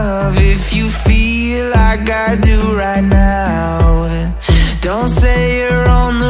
love if you feel like I do right now. Don't say you're on the